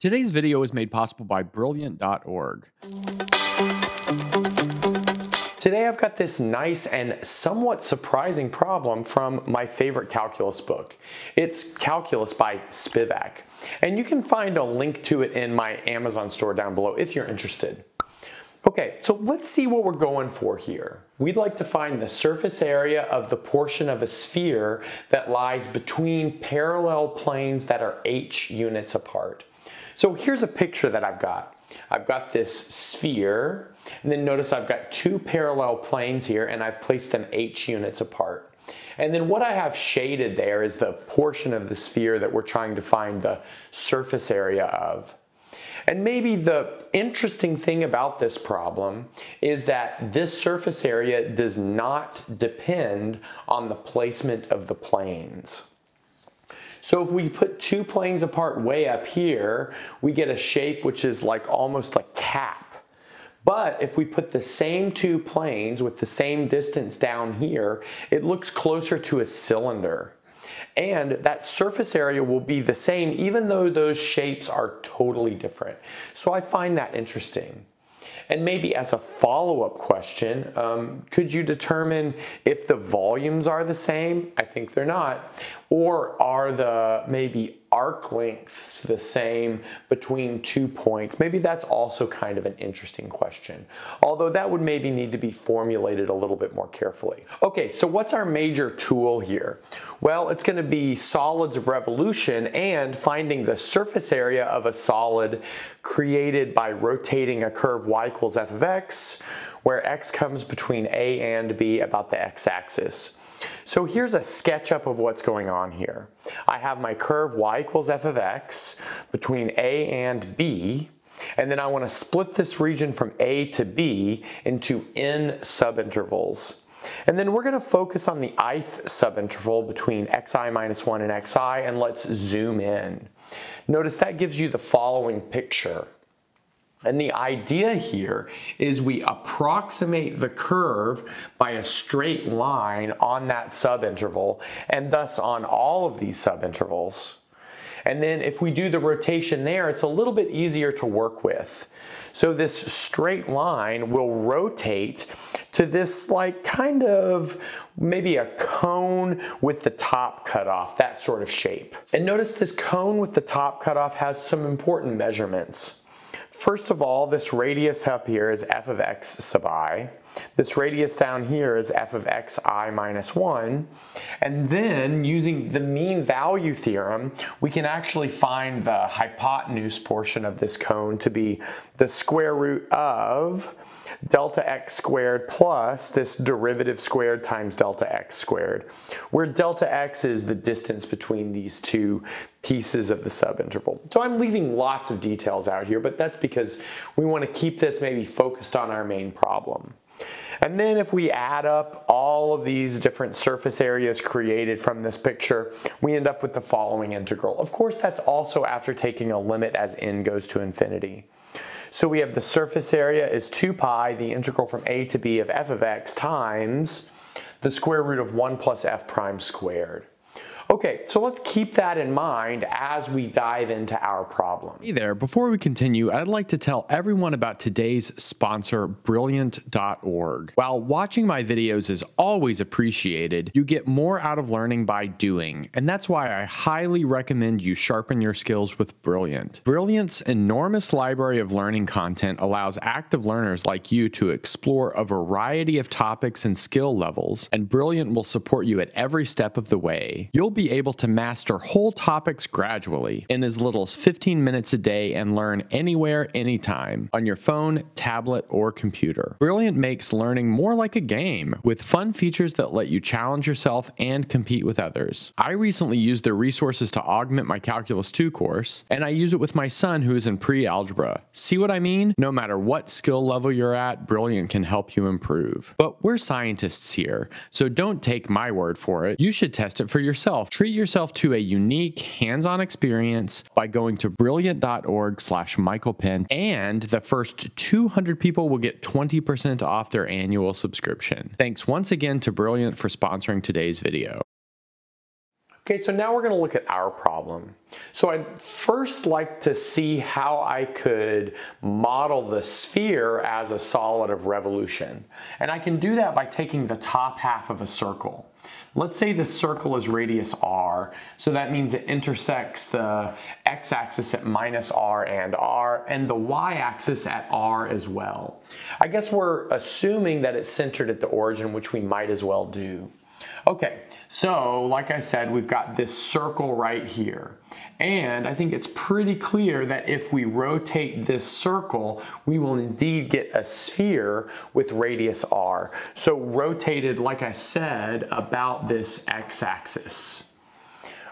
Today's video is made possible by Brilliant.org. Today I've got this nice and somewhat surprising problem from my favorite calculus book. It's Calculus by Spivak. And you can find a link to it in my Amazon store down below if you're interested. Okay, so let's see what we're going for here. We'd like to find the surface area of the portion of a sphere that lies between parallel planes that are h units apart. So here's a picture that I've got. I've got this sphere, and then notice I've got two parallel planes here, and I've placed them h units apart. And then what I have shaded there is the portion of the sphere that we're trying to find the surface area of. And maybe the interesting thing about this problem is that this surface area does not depend on the placement of the planes. So if we put two planes apart way up here, we get a shape which is like almost like cap. But if we put the same two planes with the same distance down here, it looks closer to a cylinder. And that surface area will be the same even though those shapes are totally different. So I find that interesting. And maybe as a follow-up question, um, could you determine if the volumes are the same? I think they're not. Or are the maybe arc lengths the same between two points? Maybe that's also kind of an interesting question. Although that would maybe need to be formulated a little bit more carefully. Okay, so what's our major tool here? Well, it's gonna be solids of revolution and finding the surface area of a solid created by rotating a curve y equals f of x, where x comes between a and b about the x-axis. So here's a SketchUp of what's going on here. I have my curve y equals f of x between a and b, and then I want to split this region from a to b into n subintervals. And then we're going to focus on the ith subinterval between xi minus 1 and xi, and let's zoom in. Notice that gives you the following picture. And the idea here is we approximate the curve by a straight line on that subinterval and thus on all of these subintervals. And then if we do the rotation there, it's a little bit easier to work with. So this straight line will rotate to this like kind of maybe a cone with the top cut off, that sort of shape. And notice this cone with the top cut off has some important measurements. First of all, this radius up here is f of x sub i. This radius down here is f of xi minus 1. And then, using the mean value theorem, we can actually find the hypotenuse portion of this cone to be the square root of delta x squared plus this derivative squared times delta x squared, where delta x is the distance between these two pieces of the subinterval. So I'm leaving lots of details out here, but that's because we want to keep this maybe focused on our main problem. And then if we add up all of these different surface areas created from this picture, we end up with the following integral. Of course, that's also after taking a limit as n goes to infinity. So we have the surface area is 2 pi, the integral from a to b of f of x times the square root of 1 plus f prime squared. Okay, so let's keep that in mind as we dive into our problem. Hey there, before we continue, I'd like to tell everyone about today's sponsor, Brilliant.org. While watching my videos is always appreciated, you get more out of learning by doing, and that's why I highly recommend you sharpen your skills with Brilliant. Brilliant's enormous library of learning content allows active learners like you to explore a variety of topics and skill levels, and Brilliant will support you at every step of the way. You'll be able to master whole topics gradually in as little as 15 minutes a day and learn anywhere, anytime on your phone, tablet, or computer. Brilliant makes learning more like a game with fun features that let you challenge yourself and compete with others. I recently used their resources to augment my Calculus 2 course, and I use it with my son who is in pre algebra. See what I mean? No matter what skill level you're at, Brilliant can help you improve. But we're scientists here, so don't take my word for it. You should test it for yourself Treat yourself to a unique hands-on experience by going to brilliant.org slash Michael and the first 200 people will get 20% off their annual subscription. Thanks once again to Brilliant for sponsoring today's video. Okay, so now we're gonna look at our problem. So I'd first like to see how I could model the sphere as a solid of revolution. And I can do that by taking the top half of a circle. Let's say the circle is radius r, so that means it intersects the x-axis at minus r and r, and the y-axis at r as well. I guess we're assuming that it's centered at the origin, which we might as well do. Okay, so like I said, we've got this circle right here. And I think it's pretty clear that if we rotate this circle, we will indeed get a sphere with radius r. So rotated, like I said, about this x-axis.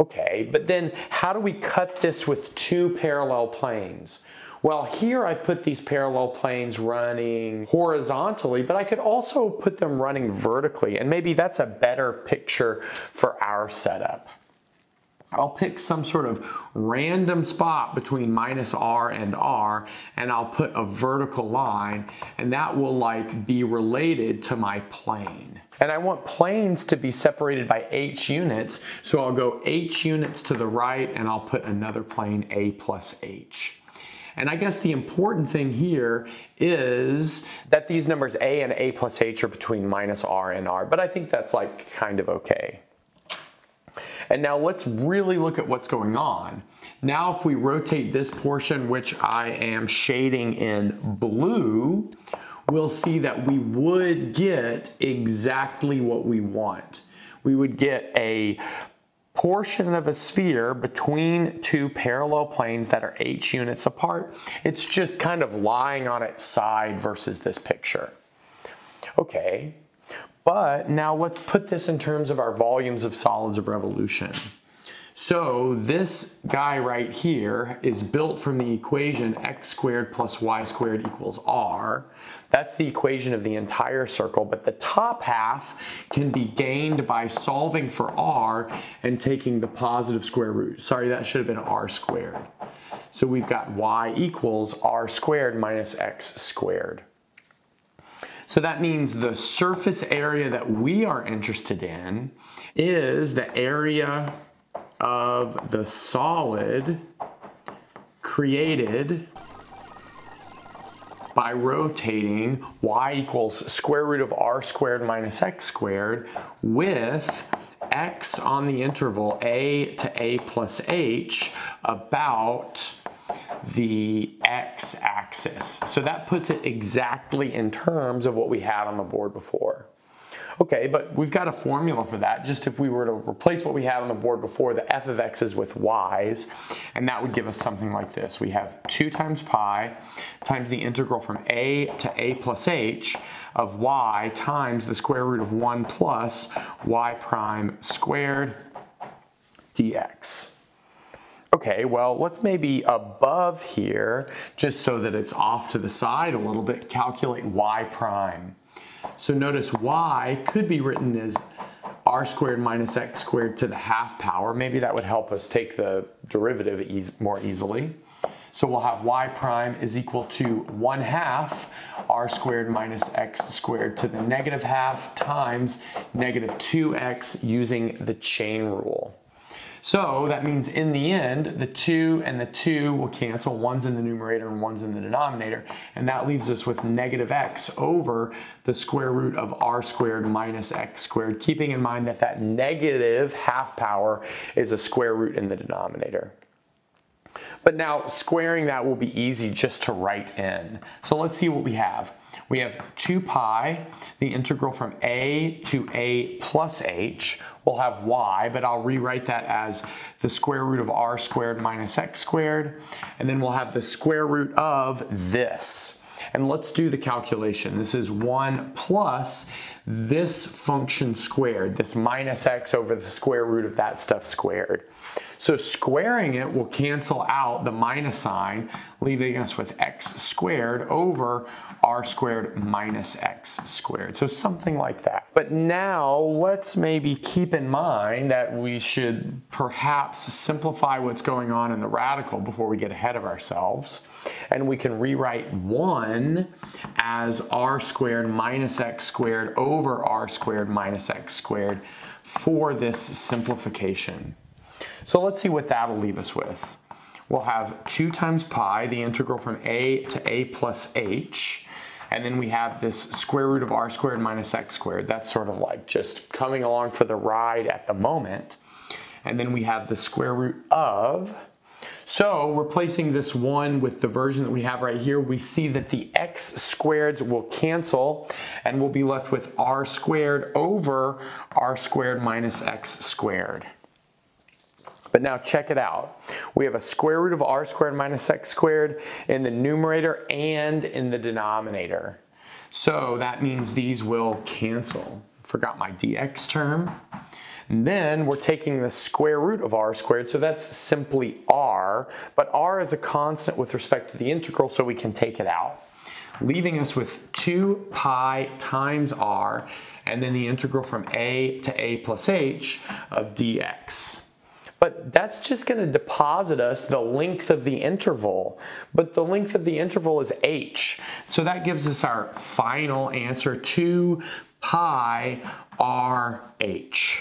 Okay, but then how do we cut this with two parallel planes? Well, here I've put these parallel planes running horizontally, but I could also put them running vertically, and maybe that's a better picture for our setup. I'll pick some sort of random spot between minus r and r and I'll put a vertical line and that will like be related to my plane. And I want planes to be separated by h units so I'll go h units to the right and I'll put another plane a plus h. And I guess the important thing here is that these numbers a and a plus h are between minus r and r, but I think that's like kind of okay. And now let's really look at what's going on. Now if we rotate this portion, which I am shading in blue, we'll see that we would get exactly what we want. We would get a portion of a sphere between two parallel planes that are h units apart. It's just kind of lying on its side versus this picture. Okay, but now let's put this in terms of our volumes of solids of revolution. So this guy right here is built from the equation x squared plus y squared equals r. That's the equation of the entire circle, but the top half can be gained by solving for r and taking the positive square root. Sorry, that should have been r squared. So we've got y equals r squared minus x squared. So that means the surface area that we are interested in is the area of the solid created by rotating y equals square root of r squared minus x squared with x on the interval a to a plus h about the x-axis. So that puts it exactly in terms of what we had on the board before. Okay, but we've got a formula for that. Just if we were to replace what we had on the board before, the f of x's with y's, and that would give us something like this. We have 2 times pi times the integral from a to a plus h of y times the square root of 1 plus y prime squared dx. Okay, well, let's maybe above here, just so that it's off to the side a little bit, calculate y prime. So notice y could be written as r squared minus x squared to the half power. Maybe that would help us take the derivative e more easily. So we'll have y prime is equal to 1 half r squared minus x squared to the negative half times negative 2x using the chain rule. So that means in the end, the 2 and the 2 will cancel. One's in the numerator and one's in the denominator. And that leaves us with negative x over the square root of r squared minus x squared, keeping in mind that that negative half power is a square root in the denominator. But now squaring that will be easy just to write in. So let's see what we have. We have 2 pi, the integral from a to a plus h. We'll have y, but I'll rewrite that as the square root of r squared minus x squared. And then we'll have the square root of this. And let's do the calculation. This is 1 plus this function squared, this minus x over the square root of that stuff squared. So squaring it will cancel out the minus sign, leaving us with x squared over r squared minus x squared. So something like that. But now let's maybe keep in mind that we should perhaps simplify what's going on in the radical before we get ahead of ourselves. And we can rewrite 1 as r squared minus x squared over r squared minus x squared for this simplification. So let's see what that'll leave us with. We'll have 2 times pi, the integral from a to a plus h, and then we have this square root of r squared minus x squared. That's sort of like just coming along for the ride at the moment. And then we have the square root of so replacing this one with the version that we have right here, we see that the x squareds will cancel and we'll be left with r squared over r squared minus x squared. But now check it out. We have a square root of r squared minus x squared in the numerator and in the denominator. So that means these will cancel. Forgot my dx term. And then we're taking the square root of r squared, so that's simply r, but r is a constant with respect to the integral, so we can take it out, leaving us with 2 pi times r, and then the integral from a to a plus h of dx. But that's just going to deposit us the length of the interval. But the length of the interval is h. So that gives us our final answer, 2 pi rh.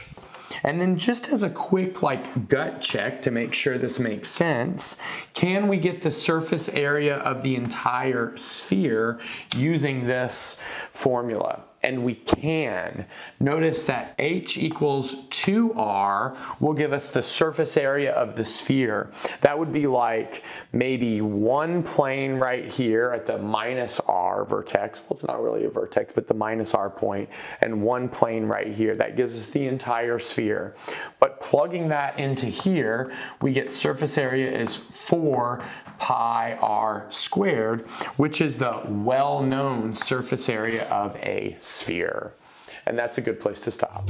And then just as a quick like gut check to make sure this makes sense, can we get the surface area of the entire sphere using this formula? And we can. Notice that h equals 2r will give us the surface area of the sphere. That would be like maybe one plane right here at the minus r vertex. Well, it's not really a vertex, but the minus r point, and one plane right here. That gives us the entire sphere. But plugging that into here, we get surface area is 4 pi r squared, which is the well-known surface area of a sphere. And that's a good place to stop.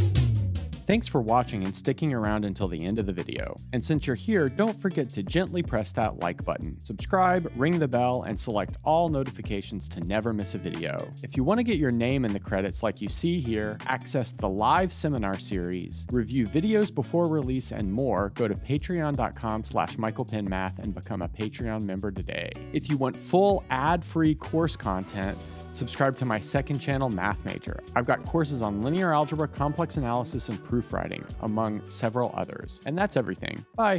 Thanks for watching and sticking around until the end of the video. And since you're here, don't forget to gently press that like button, subscribe, ring the bell, and select all notifications to never miss a video. If you want to get your name in the credits like you see here, access the live seminar series, review videos before release, and more, go to patreon.com slash michaelpennmath and become a Patreon member today. If you want full ad-free course content, subscribe to my second channel, Math Major. I've got courses on linear algebra, complex analysis, and proofwriting, among several others. And that's everything. Bye.